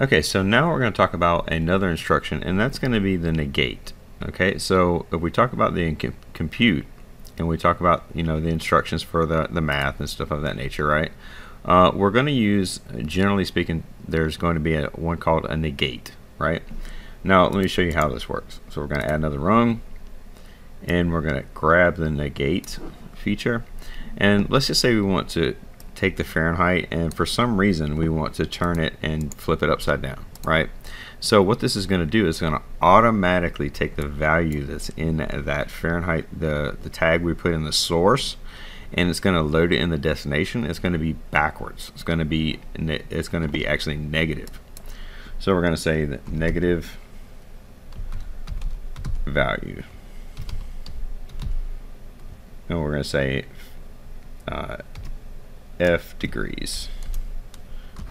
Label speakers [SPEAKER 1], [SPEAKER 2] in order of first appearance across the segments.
[SPEAKER 1] Okay, so now we're going to talk about another instruction, and that's going to be the negate. Okay, so if we talk about the compute, and we talk about you know the instructions for the, the math and stuff of that nature, right? Uh, we're going to use, generally speaking, there's going to be a one called a negate, right? Now let me show you how this works. So we're going to add another rung, and we're going to grab the negate feature, and let's just say we want to take the Fahrenheit and for some reason we want to turn it and flip it upside down, right? So what this is going to do is going to automatically take the value that's in that Fahrenheit, the, the tag we put in the source, and it's going to load it in the destination. It's going to be backwards. It's going to be it's going to be actually negative. So we're going to say that negative value. And we're going to say uh, F degrees.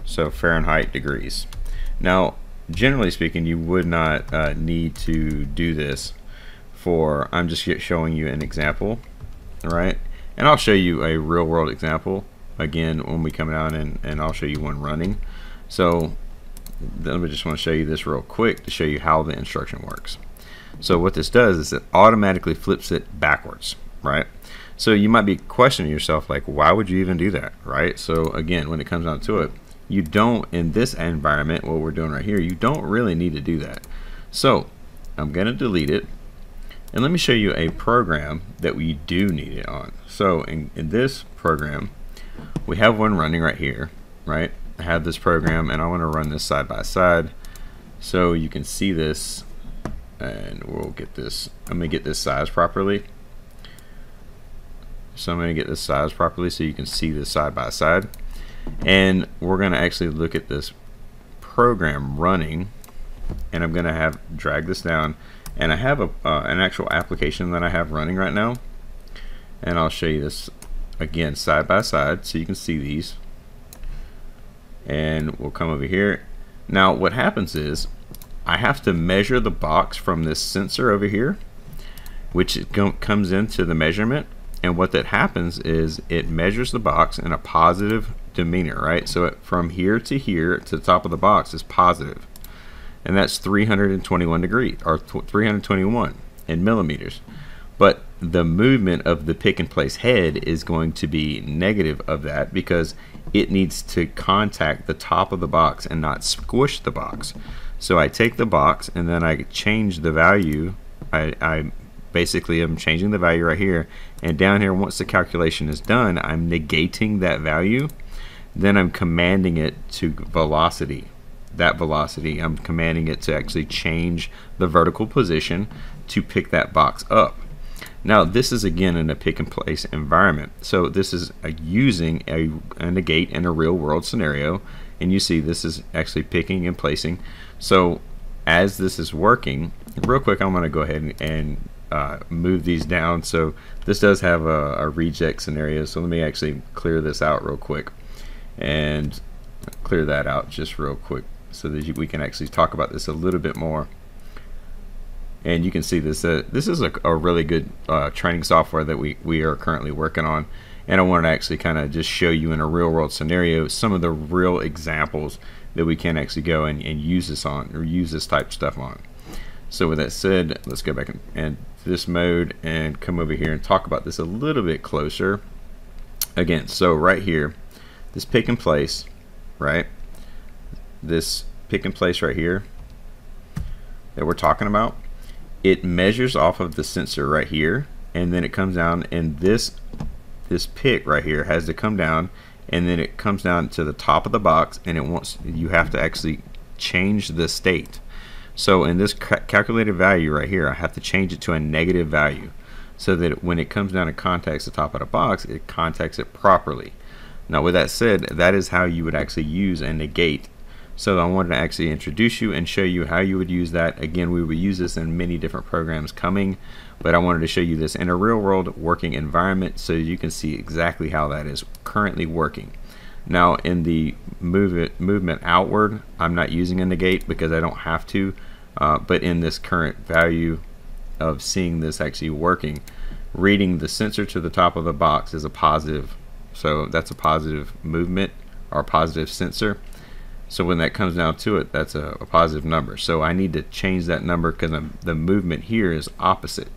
[SPEAKER 1] So Fahrenheit degrees. Now, generally speaking, you would not uh, need to do this for, I'm just showing you an example, right? And I'll show you a real world example again when we come down and, and I'll show you one running. So then we just want to show you this real quick to show you how the instruction works. So what this does is it automatically flips it backwards, right? So you might be questioning yourself, like, why would you even do that, right? So again, when it comes down to it, you don't, in this environment, what we're doing right here, you don't really need to do that. So I'm to delete it. And let me show you a program that we do need it on. So in, in this program, we have one running right here, right? I have this program and I want to run this side by side. So you can see this and we'll get this, I'm to get this size properly. So I'm going to get this size properly so you can see this side by side. And we're going to actually look at this program running. And I'm going to have drag this down. And I have a, uh, an actual application that I have running right now. And I'll show you this again side by side so you can see these. And we'll come over here. Now what happens is I have to measure the box from this sensor over here which comes into the measurement and what that happens is it measures the box in a positive demeanor, right? So it, from here to here to the top of the box is positive. And that's 321 degrees, or 321 in millimeters. But the movement of the pick and place head is going to be negative of that because it needs to contact the top of the box and not squish the box. So I take the box and then I change the value. I, I basically I'm changing the value right here. And down here once the calculation is done I'm negating that value. Then I'm commanding it to velocity. That velocity I'm commanding it to actually change the vertical position to pick that box up. Now this is again in a pick and place environment. So this is a, using a, a negate in a real world scenario. And you see this is actually picking and placing. So as this is working real quick I'm going to go ahead and, and uh, move these down. So this does have a, a, reject scenario. So let me actually clear this out real quick and clear that out just real quick so that we can actually talk about this a little bit more. And you can see this. Uh, this is a, a really good uh, training software that we, we are currently working on. And I want to actually kind of just show you in a real world scenario some of the real examples that we can actually go and, and use this on or use this type stuff on. So with that said, let's go back and, and this mode and come over here and talk about this a little bit closer. Again, so right here, this pick and place, right? This pick and place right here that we're talking about, it measures off of the sensor right here, and then it comes down, and this this pick right here has to come down, and then it comes down to the top of the box, and it wants you have to actually change the state. So in this ca calculated value right here, I have to change it to a negative value so that when it comes down and contacts the top of the box, it contacts it properly. Now with that said, that is how you would actually use a negate. So I wanted to actually introduce you and show you how you would use that. Again, we would use this in many different programs coming, but I wanted to show you this in a real world working environment so you can see exactly how that is currently working. Now in the move it, movement outward, I'm not using a negate because I don't have to. Uh, but in this current value of seeing this actually working, reading the sensor to the top of the box is a positive. So that's a positive movement or positive sensor. So when that comes down to it, that's a, a positive number. So I need to change that number because the movement here is opposite.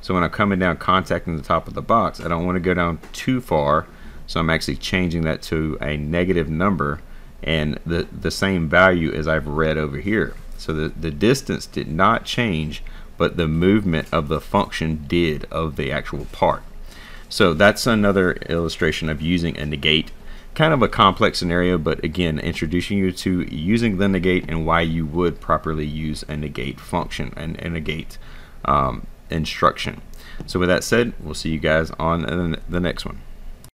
[SPEAKER 1] So when I'm coming down contacting the top of the box, I don't want to go down too far. So I'm actually changing that to a negative number and the, the same value as I've read over here. So the, the distance did not change, but the movement of the function did of the actual part. So that's another illustration of using a negate kind of a complex scenario, but again, introducing you to using the negate and why you would properly use a negate function and a negate um, instruction. So with that said, we'll see you guys on the next one.